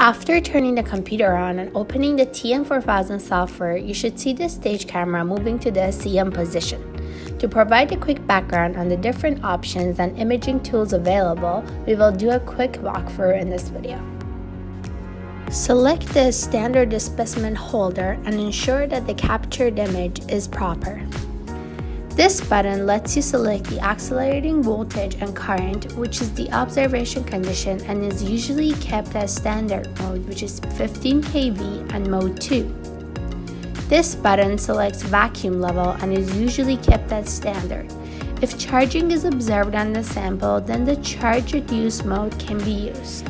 After turning the computer on and opening the TM4000 software, you should see the stage camera moving to the SEM position. To provide a quick background on the different options and imaging tools available, we will do a quick walkthrough in this video. Select the standard specimen holder and ensure that the captured image is proper. This button lets you select the accelerating voltage and current, which is the observation condition and is usually kept as standard mode, which is 15 kV and mode 2. This button selects vacuum level and is usually kept as standard. If charging is observed on the sample, then the charge reduce mode can be used.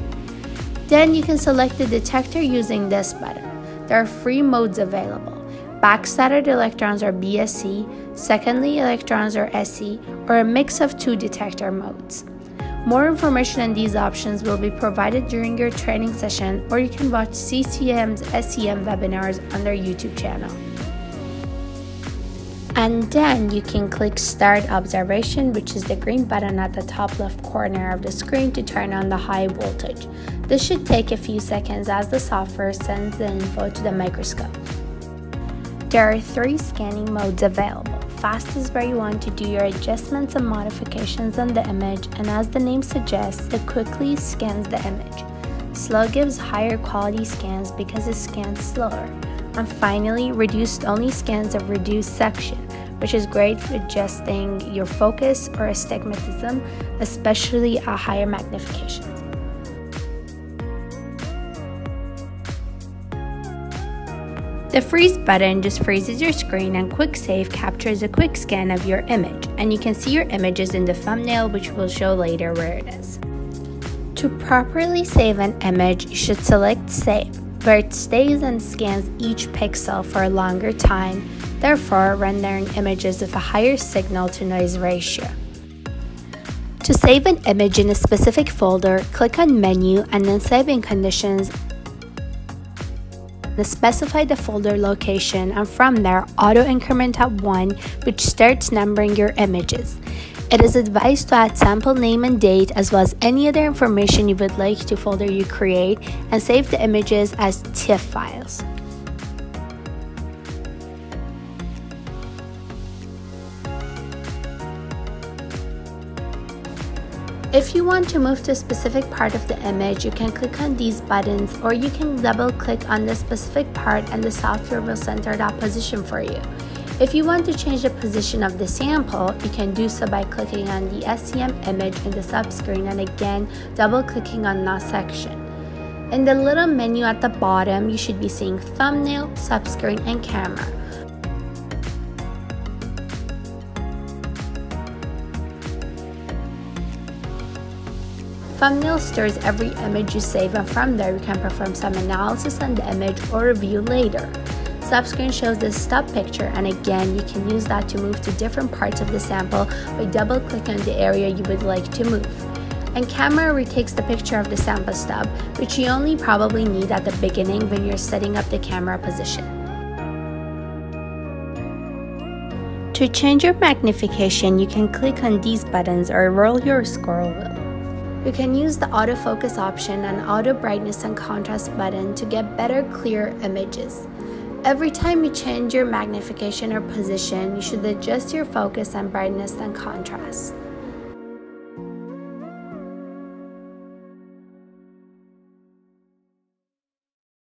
Then you can select the detector using this button. There are three modes available. Backscattered electrons or BSE, secondary electrons or SE, or a mix of two detector modes. More information on these options will be provided during your training session or you can watch CCEM's SEM webinars on their YouTube channel. And then you can click Start Observation, which is the green button at the top left corner of the screen to turn on the high voltage. This should take a few seconds as the software sends the info to the microscope. There are three scanning modes available. Fast is where you want to do your adjustments and modifications on the image, and as the name suggests, it quickly scans the image. Slow gives higher quality scans because it scans slower. And finally, reduced only scans a reduced section, which is great for adjusting your focus or astigmatism, especially at higher magnifications. The freeze button just freezes your screen and quick save captures a quick scan of your image and you can see your images in the thumbnail which will show later where it is. To properly save an image, you should select save where it stays and scans each pixel for a longer time, therefore rendering images with a higher signal to noise ratio. To save an image in a specific folder, click on Menu and then Saving Conditions specify the folder location and from there auto increment at 1 which starts numbering your images. It is advised to add sample name and date as well as any other information you would like to folder you create and save the images as TIFF files. If you want to move to a specific part of the image, you can click on these buttons or you can double click on the specific part and the software will center that position for you. If you want to change the position of the sample, you can do so by clicking on the SEM image in the subscreen and again double clicking on that section. In the little menu at the bottom, you should be seeing thumbnail, subscreen, and camera. Thumbnail stores every image you save and from there you can perform some analysis on the image or review later. Subscreen shows the stub picture and again you can use that to move to different parts of the sample by double clicking on the area you would like to move. And camera retakes the picture of the sample stub, which you only probably need at the beginning when you're setting up the camera position. To change your magnification, you can click on these buttons or roll your scroll wheel. You can use the autofocus option and auto brightness and contrast button to get better clear images. Every time you change your magnification or position, you should adjust your focus and brightness and contrast.